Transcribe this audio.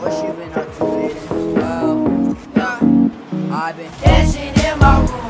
Been up to. Well, yeah, I've been dancing in my room.